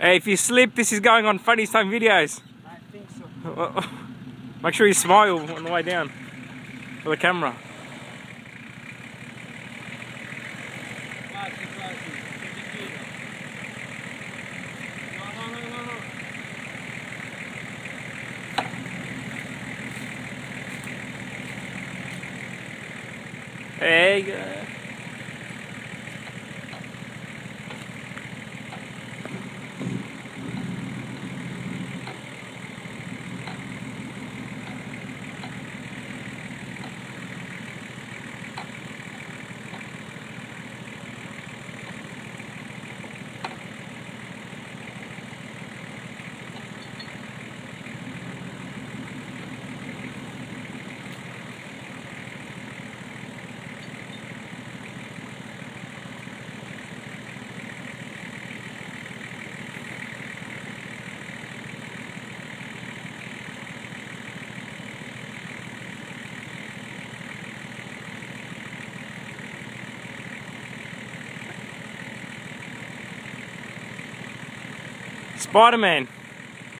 Hey, if you slip, this is going on Funny Time videos. I think so. Make sure you smile on the way down for the camera. Hey. Spider-Man.